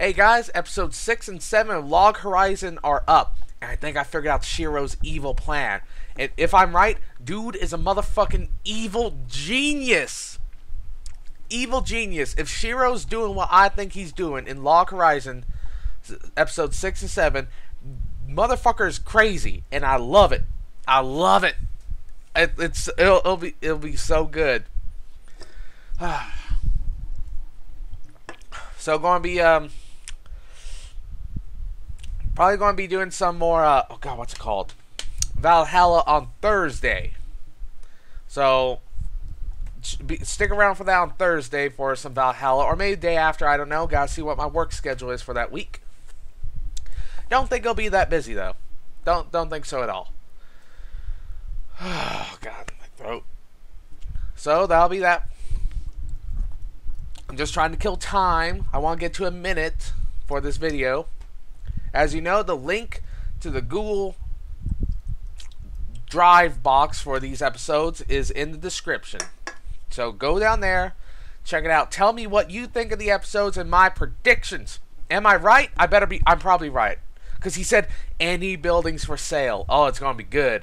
Hey guys, episode 6 and 7 of Log Horizon are up. And I think I figured out Shiroe's evil plan. And if I'm right, dude is a motherfucking evil genius. Evil genius. If Shiroe's doing what I think he's doing in Log Horizon, episode 6 and 7, motherfucker is crazy. And I love it. I love it. it it's it'll, it'll be it'll be so good. so going to be um probably going to be doing some more uh, oh god what's it called Valhalla on Thursday. So be, stick around for that on Thursday for some Valhalla or maybe day after I don't know. Got to see what my work schedule is for that week. Don't think it'll be that busy though. Don't don't think so at all. Oh god, my throat. So that'll be that. I'm just trying to kill time. I want to get to a minute for this video. As you know, the link to the Google Drive box for these episodes is in the description. So go down there, check it out. Tell me what you think of the episodes and my predictions. Am I right? I better be. I'm probably right. Because he said any buildings for sale. Oh, it's going to be good.